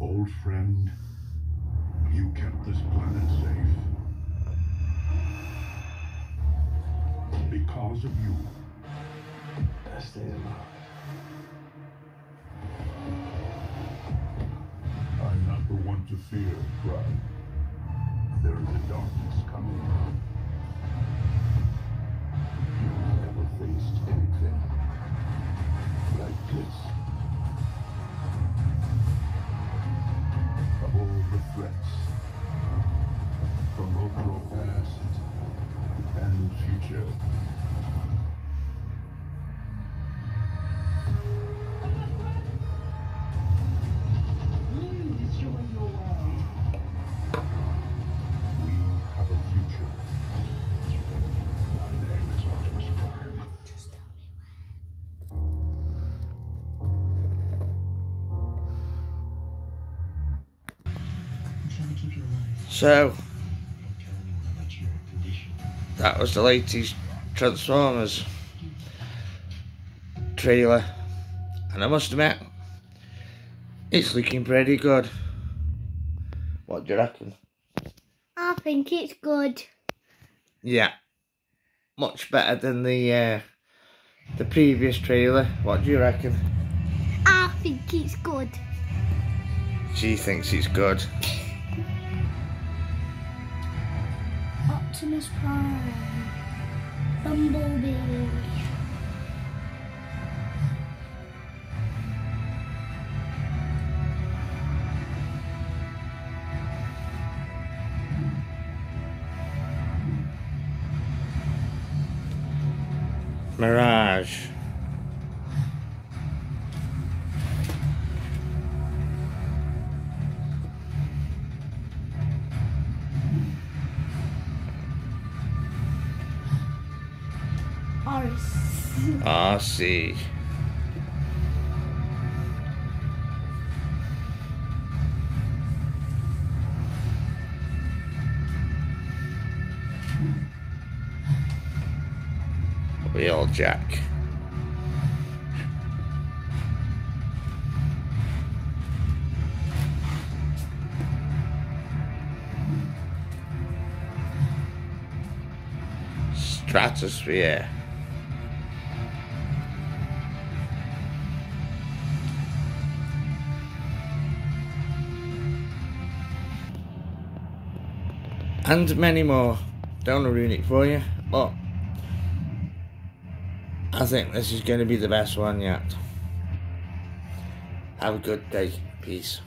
Old friend, you kept this planet safe. Because of you, I stay alive. I'm not the one to fear, Pride. There is a darkness threats from both past and future. So, that was the latest Transformers trailer, and I must admit, it's looking pretty good. What do you reckon? I think it's good. Yeah, much better than the uh, the previous trailer. What do you reckon? I think it's good. She thinks it's good. Optimus Prime. Bumblebee. Mirage. Oris. Arcee. jack. Stratosphere. And many more. Don't ruin it for you, but I think this is going to be the best one yet. Have a good day. Peace.